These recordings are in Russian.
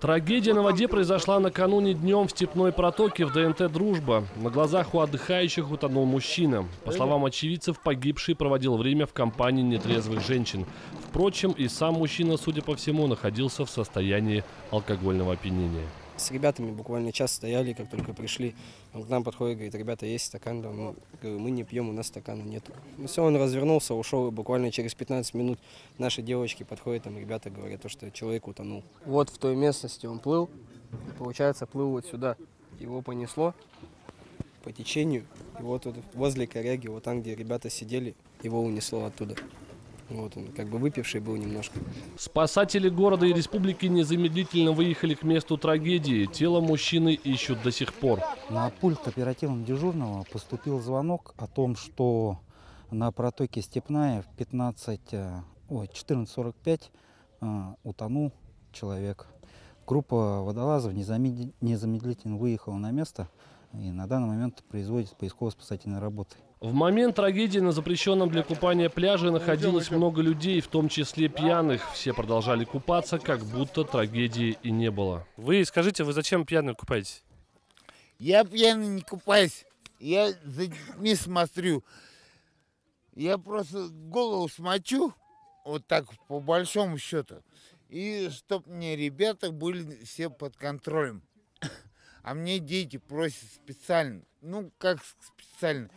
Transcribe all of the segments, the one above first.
Трагедия на воде произошла накануне днем в степной протоке в ДНТ «Дружба». На глазах у отдыхающих утонул мужчина. По словам очевидцев, погибший проводил время в компании нетрезвых женщин. Впрочем, и сам мужчина, судя по всему, находился в состоянии алкогольного опьянения. С ребятами буквально час стояли, как только пришли. Он к нам подходит, говорит, ребята, есть стакан? Да, ну, говорю, мы не пьем, у нас стакана нет. Ну все, он развернулся, ушел, и буквально через 15 минут наши девочки подходят, там ребята говорят, что человек утонул. Вот в той местности он плыл, и, получается, плыл вот сюда. Его понесло по течению, и вот тут возле коряги, вот там, где ребята сидели, его унесло оттуда. Вот он, как бы выпивший был немножко. Спасатели города и республики незамедлительно выехали к месту трагедии. Тело мужчины ищут до сих пор. На пульт оперативного дежурного поступил звонок о том, что на протоке Степная в 15, э, ой, 14.45 э, утонул человек. Группа водолазов незамедлительно выехала на место и на данный момент производит поисково-спасательные работы. В момент трагедии на запрещенном для купания пляже находилось много людей, в том числе пьяных. Все продолжали купаться, как будто трагедии и не было. Вы скажите, вы зачем пьяный купаетесь? Я пьяный не купаюсь. Я за детьми смотрю. Я просто голову смочу, вот так по большому счету. И чтоб мне ребята были все под контролем. А мне дети просят специально. Ну, как специально.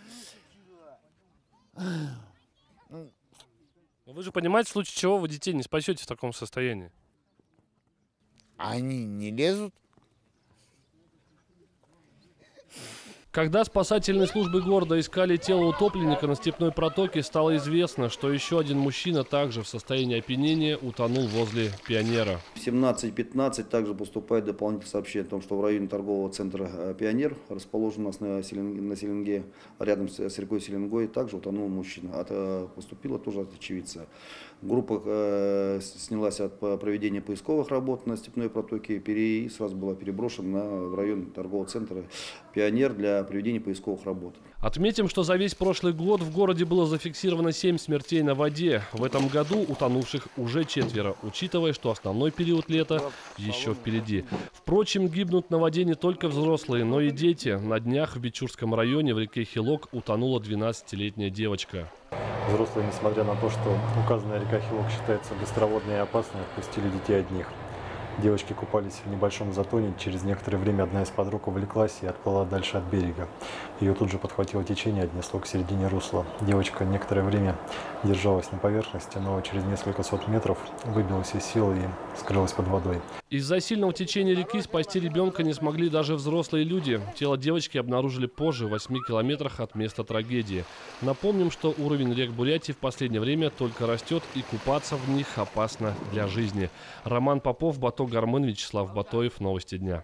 Ну, вы же понимаете, в случае чего вы детей не спасете в таком состоянии. Они не лезут. Когда спасательные службы города искали тело утопленника на степной протоке, стало известно, что еще один мужчина также в состоянии опьянения утонул возле пионера. В 17.15 также поступает дополнительное сообщение о том, что в районе торгового центра э, «Пионер», расположен на, Селенге, рядом с рекой Селенгой, также утонул мужчина. От, э, поступило тоже от очевидца. Группа э, снялась от проведения поисковых работ на степной протоке и сразу была переброшена на, в район торгового центра «Пионер» для проведения поисковых работ. Отметим, что за весь прошлый год в городе было зафиксировано 7 смертей на воде. В этом году утонувших уже четверо, учитывая, что основной период лета еще впереди. Впрочем, гибнут на воде не только взрослые, но и дети. На днях в Бичурском районе в реке Хилок утонула 12-летняя девочка. Взрослые, несмотря на то, что указанная река Хилок считается быстроводной и опасной, отпустили детей одних. Девочки купались в небольшом затоне. Через некоторое время одна из подруг увлеклась и отплыла дальше от берега. Ее тут же подхватило течение, отнесло к середине русла. Девочка некоторое время держалась на поверхности, но через несколько сот метров выбилась из сил и скрылась под водой. Из-за сильного течения реки спасти ребенка не смогли даже взрослые люди. Тело девочки обнаружили позже, в 8 километрах от места трагедии. Напомним, что уровень рек Бурятии в последнее время только растет и купаться в них опасно для жизни. Роман Попов, Бато Гармын, Вячеслав Батоев. Новости дня.